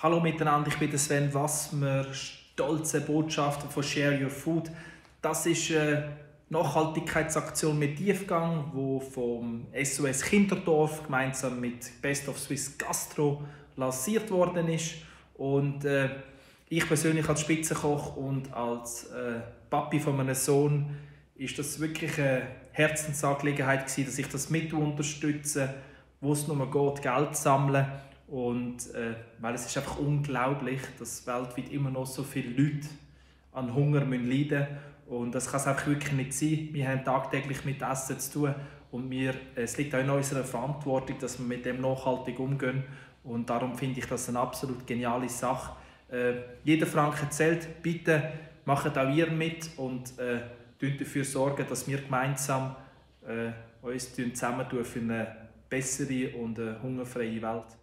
Hallo miteinander, ich bin Sven Wassmer, stolze Botschafter von Share Your Food. Das ist eine Nachhaltigkeitsaktion mit Tiefgang, wo vom SOS Kinderdorf gemeinsam mit Best of Swiss Gastro lanciert worden ist. Und äh, ich persönlich als Spitzenkoch und als äh, Papi von meinem Sohn ist das wirklich eine Herzensangelegenheit gewesen, dass ich das mit unterstütze, wo es nur geht, Geld sammeln und äh, weil es ist einfach unglaublich, dass weltweit immer noch so viele Leute an Hunger müssen leiden und das kann es einfach wirklich nicht sein. Wir haben tagtäglich mit Essen zu tun und wir, es liegt auch in unserer Verantwortung, dass wir mit dem nachhaltig umgehen und darum finde ich das eine absolut geniale Sache. Äh, jeder Franken zählt. Bitte macht auch ihr mit und äh, dafür sorgen, dass wir gemeinsam äh, uns zusammentun für eine bessere und eine hungerfreie Welt.